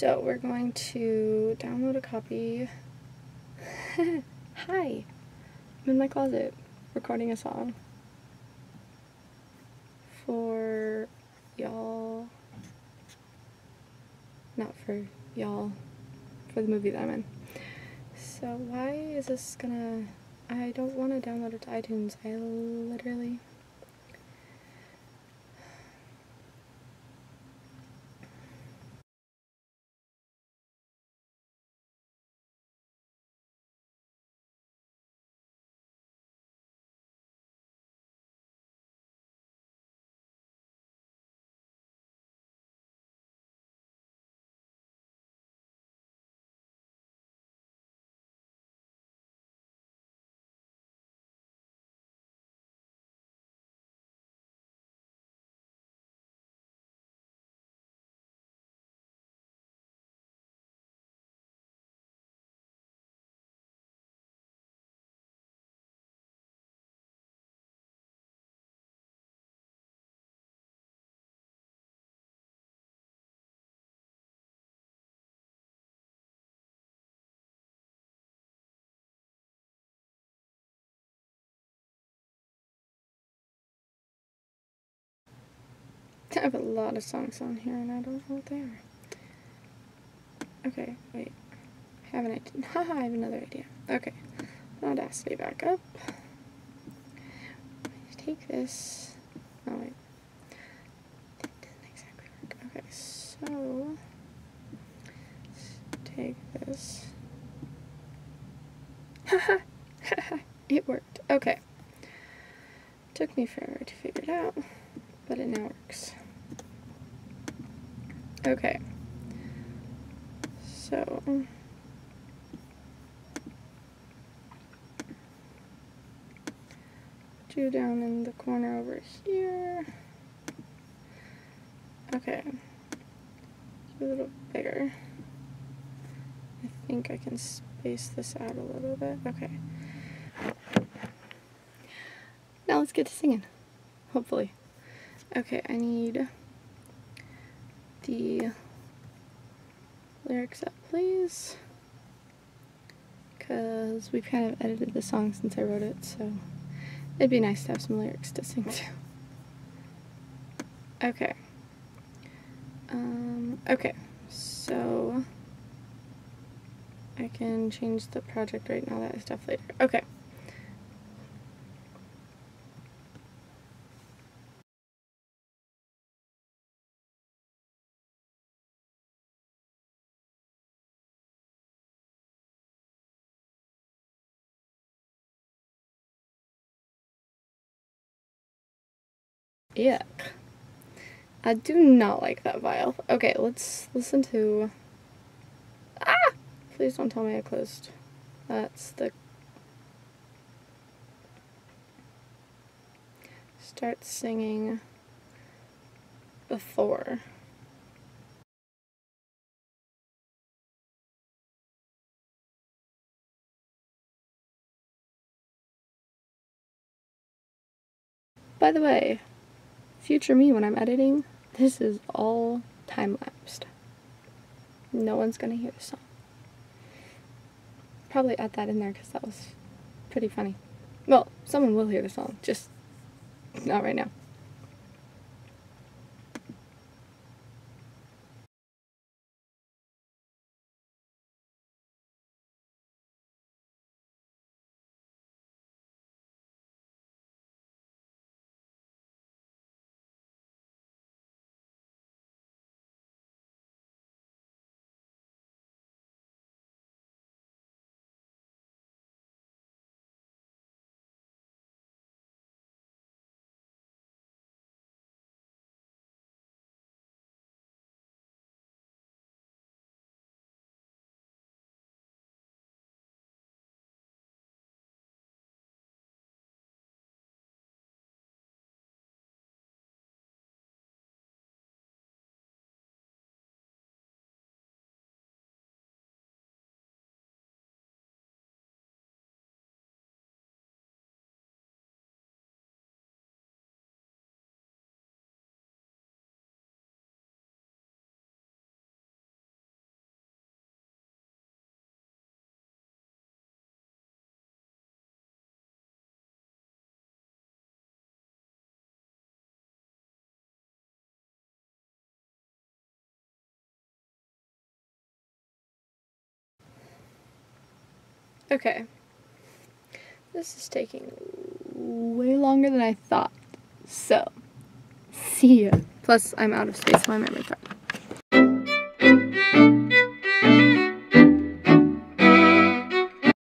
So we're going to download a copy. Hi, I'm in my closet recording a song for y'all. Not for y'all, for the movie that I'm in. So why is this gonna? I don't want to download it to iTunes. I literally. I have a lot of songs on here and I don't know what they are. Okay, wait. I have an idea. Haha, I have another idea. Okay. Audacity back up. Take this. Oh, wait. That doesn't exactly work. Okay, so. Take this. Haha! it worked. Okay. Took me forever to figure it out, but it now works. Okay. So. You down in the corner over here. Okay. A little bigger. I think I can space this out a little bit. Okay. Now let's get to singing. Hopefully. Okay, I need the lyrics up, please. Because we've kind of edited the song since I wrote it, so it'd be nice to have some lyrics to sing to. Okay. Um, okay, so I can change the project right now, that is stuff later. Okay. I do not like that vial. Okay, let's listen to... Ah! Please don't tell me I closed. That's the... Start singing before. By the way, future me when I'm editing, this is all time lapsed. No one's gonna hear the song. Probably add that in there because that was pretty funny. Well, someone will hear the song, just not right now. Okay. This is taking way longer than I thought. So, see ya. Plus, I'm out of space on my memory card.